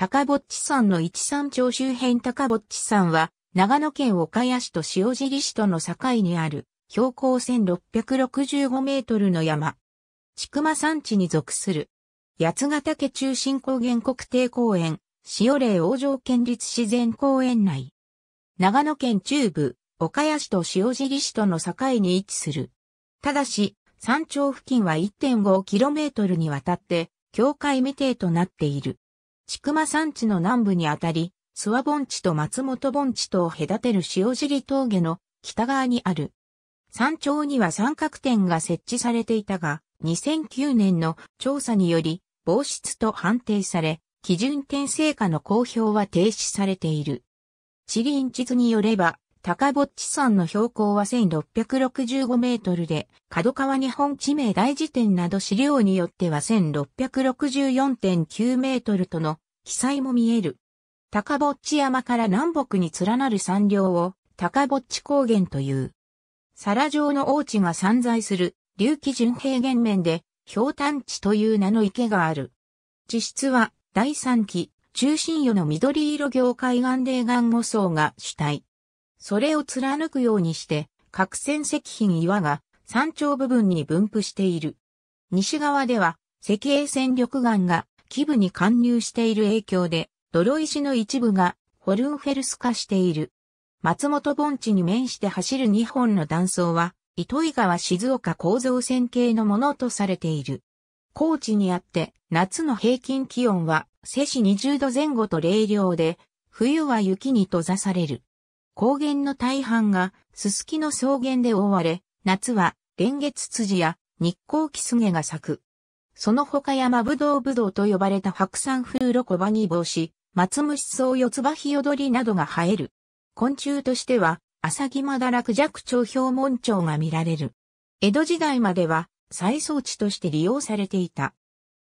高ぼっち山の一山頂周辺高ぼっち山は、長野県岡谷市と塩尻市との境にある、標高1665メートルの山。千曲山地に属する。八ヶ岳中心高原国定公園、塩嶺王城県立自然公園内。長野県中部、岡谷市と塩尻市との境に位置する。ただし、山頂付近は 1.5km にわたって、境界未定となっている。千曲山地の南部にあたり、諏訪盆地と松本盆地とを隔てる塩尻峠の北側にある。山頂には三角点が設置されていたが、2009年の調査により、防湿と判定され、基準点成果の公表は停止されている。地理院地図によれば、高ぼっち山の標高は1665メートルで、角川日本地名大辞典など資料によっては1664.9メートルとの記載も見える。高ぼっち山から南北に連なる山稜を高ぼっち高原という。皿状の王地が散在する流気順平原面で氷炭地という名の池がある。地質は第三期中心予の緑色行海岸泥岩護層が主体。それを貫くようにして、核線石品岩が山頂部分に分布している。西側では石英線緑岩が基部に貫入している影響で、泥石の一部がホルンフェルス化している。松本盆地に面して走る2本の断層は、糸魚川静岡構造線系のものとされている。高地にあって夏の平均気温は摂氏20度前後と冷涼で、冬は雪に閉ざされる。高原の大半がススキの草原で覆われ、夏は連月辻や日光キスゲが咲く。その他山ぶどうぶどうと呼ばれた白山風ロコバニ帽子、松虫草四つ葉ヒヨドリなどが生える。昆虫としては、アサギマダラクジャクチョウヒョウモンチョウが見られる。江戸時代までは、再装地として利用されていた。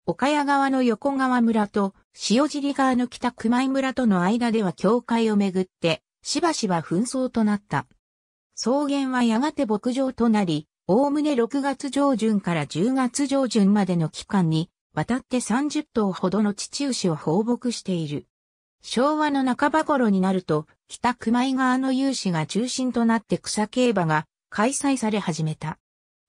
岡谷川の横川村と塩尻川の北熊井村との間では境界をめぐってしばしば紛争となった。草原はやがて牧場となり、おおむね6月上旬から10月上旬までの期間に、渡って30頭ほどの父牛を放牧している。昭和の半ば頃になると、北熊井川の有志が中心となって草競馬が開催され始めた。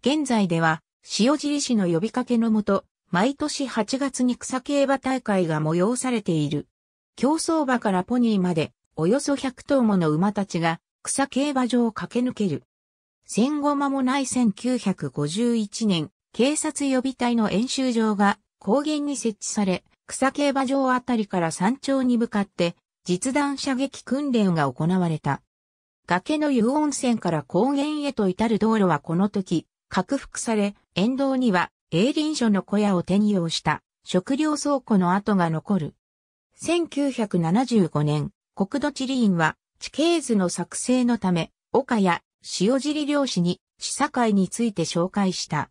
現在では、塩尻市の呼びかけのもと、毎年8月に草競馬大会が催されている。競走馬からポニーまでおよそ100頭もの馬たちが草競馬場を駆け抜ける。戦後間もない1951年、警察予備隊の演習場が高原に設置され、草競馬場あたりから山頂に向かって実弾射撃訓練が行われた。崖の湯温泉から高原へと至る道路はこの時、拡幅され、沿道には営林署の小屋を手に用した食料倉庫の跡が残る。1975年、国土地理院は地形図の作成のため、岡や塩尻漁師に地境について紹介した。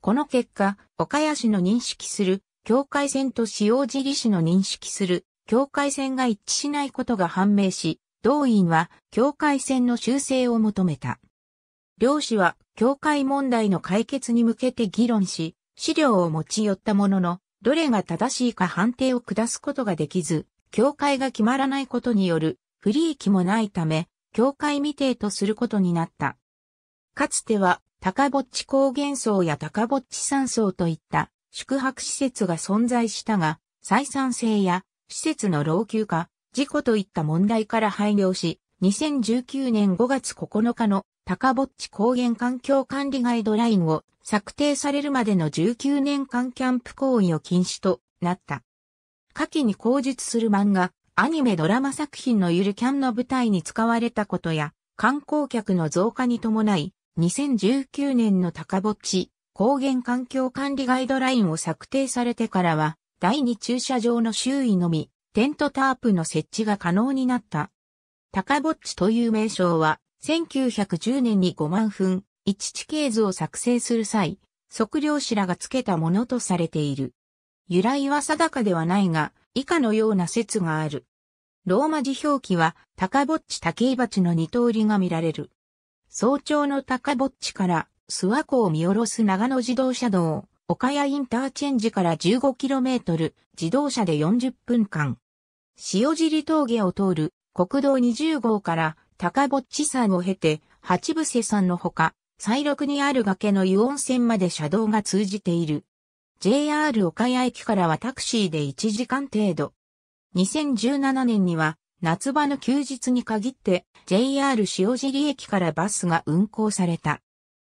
この結果、岡谷市の認識する境界線と塩尻市の認識する境界線が一致しないことが判明し、同院は境界線の修正を求めた。漁師は境界問題の解決に向けて議論し、資料を持ち寄ったものの、どれが正しいか判定を下すことができず、境界が決まらないことによる不利益もないため、境界未定とすることになった。かつては、高ぼっち高原層や高ぼっち山層といった宿泊施設が存在したが、採算性や施設の老朽化、事故といった問題から廃業し、2019年5月9日の高ぼっち高原環境管理ガイドラインを策定されるまでの19年間キャンプ行為を禁止となった。下記に口述する漫画、アニメドラマ作品のゆるキャンの舞台に使われたことや、観光客の増加に伴い、2019年の高ぼっち高原環境管理ガイドラインを策定されてからは、第二駐車場の周囲のみ、テントタープの設置が可能になった。高ぼっちという名称は、1910年に5万分、一地形図を作成する際、測量士らが付けたものとされている。由来は定かではないが、以下のような説がある。ローマ字表記は、高ぼっち竹井鉢の二通りが見られる。早朝の高ぼっちから諏訪湖を見下ろす長野自動車道、岡谷インターチェンジから 15km、自動車で40分間。塩尻峠を通る国道20号から高ぼっち山を経て八伏山のほか、西麓にある崖の湯温泉まで車道が通じている。JR 岡谷駅からはタクシーで1時間程度。2017年には夏場の休日に限って JR 塩尻駅からバスが運行された。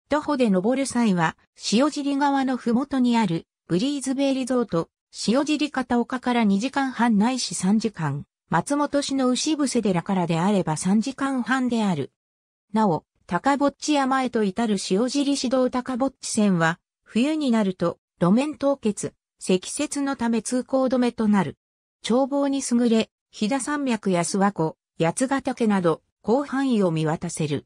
徒歩で登る際は塩尻川のふもとにあるブリーズベイリゾート塩尻片岡から2時間半ないし3時間、松本市の牛伏寺からであれば3時間半である。なお、高ぼっち山へと至る塩尻市道高ぼっち線は、冬になると路面凍結、積雪のため通行止めとなる。眺望に優れ、飛騨山脈や諏訪湖、八ヶ岳など、広範囲を見渡せる。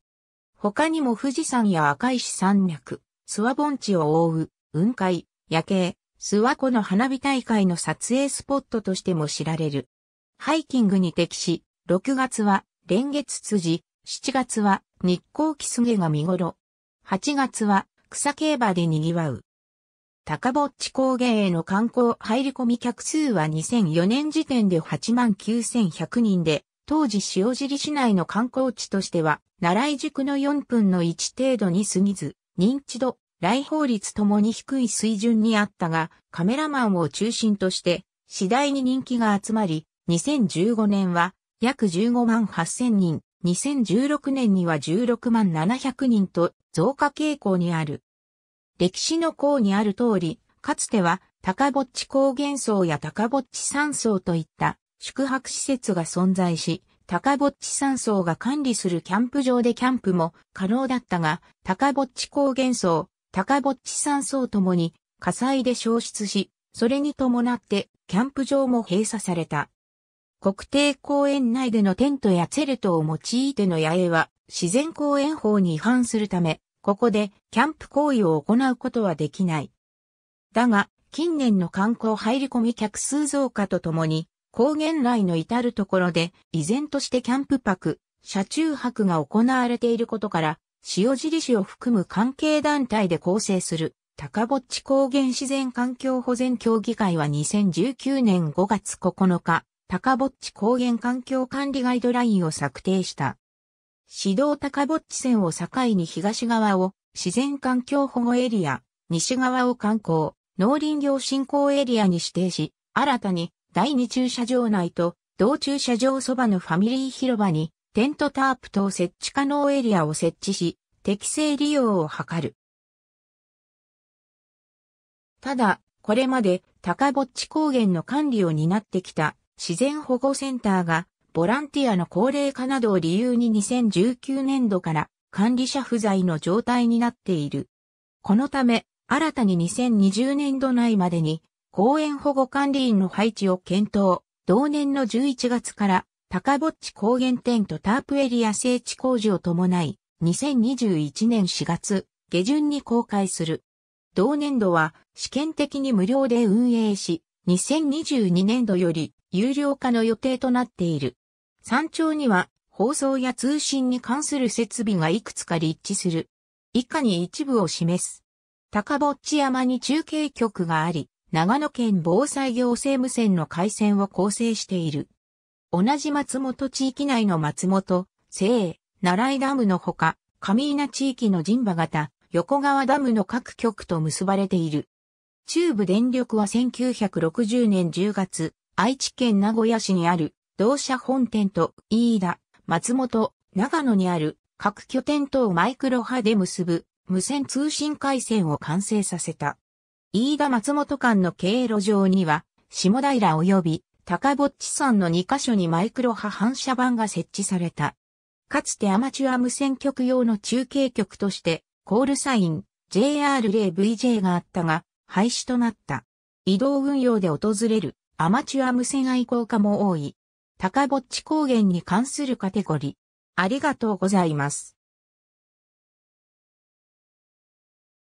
他にも富士山や赤石山脈、諏訪盆地を覆う、雲海、夜景、諏訪湖の花火大会の撮影スポットとしても知られる。ハイキングに適し、6月は連月辻、7月は日光キスゲが見頃。8月は草競馬で賑わう。高ぼっち高原への観光入り込み客数は2004年時点で89,100人で、当時塩尻市内の観光地としては、奈良井宿の4分の1程度に過ぎず、認知度、来訪率ともに低い水準にあったが、カメラマンを中心として、次第に人気が集まり、2015年は約15万8000人、2016年には16万700人と増加傾向にある。歴史の項にある通り、かつては高ぼっち高原層や高ぼっち山荘といった宿泊施設が存在し、高ぼっち山荘が管理するキャンプ場でキャンプも可能だったが、高ぼっち高原層、高ぼっち山荘ともに火災で消失し、それに伴ってキャンプ場も閉鎖された。国定公園内でのテントやツェルトを用いての野営は自然公園法に違反するため、ここでキャンプ行為を行うことはできない。だが、近年の観光入り込み客数増加とともに、高原内の至るところで依然としてキャンプ泊、車中泊が行われていることから、塩尻市を含む関係団体で構成する高ぼっち高原自然環境保全協議会は2019年5月9日、高ぼっち高原環境管理ガイドラインを策定した。指導高ぼっち線を境に東側を自然環境保護エリア、西側を観光、農林業振興エリアに指定し、新たに第二駐車場内と同駐車場そばのファミリー広場にテントタープ等設置可能エリアを設置し、適正利用を図る。ただ、これまで高ぼっち高原の管理を担ってきた自然保護センターがボランティアの高齢化などを理由に2019年度から管理者不在の状態になっている。このため、新たに2020年度内までに公園保護管理員の配置を検討。同年の11月から高ぼっち高原テントタープエリア整地工事を伴い、2021年4月下旬に公開する。同年度は試験的に無料で運営し、2022年度より有料化の予定となっている。山頂には放送や通信に関する設備がいくつか立地する。以下に一部を示す。高ぼっち山に中継局があり、長野県防災行政無線の回線を構成している。同じ松本地域内の松本、聖、奈良井ダムのほか、上稲地域の神馬型、横川ダムの各局と結ばれている。中部電力は1960年10月、愛知県名古屋市にある同社本店と飯田、松本、長野にある各拠点等マイクロ波で結ぶ無線通信回線を完成させた。飯田松本間の経路上には、下平及び高ぼっち山の2カ所にマイクロ波反射板が設置された。かつてアマチュア無線局用の中継局として、コールサイン JR0VJ があったが、廃止となった。移動運用で訪れるアマチュア無線愛好家も多い。高ぼっち高原に関するカテゴリー。ありがとうございます。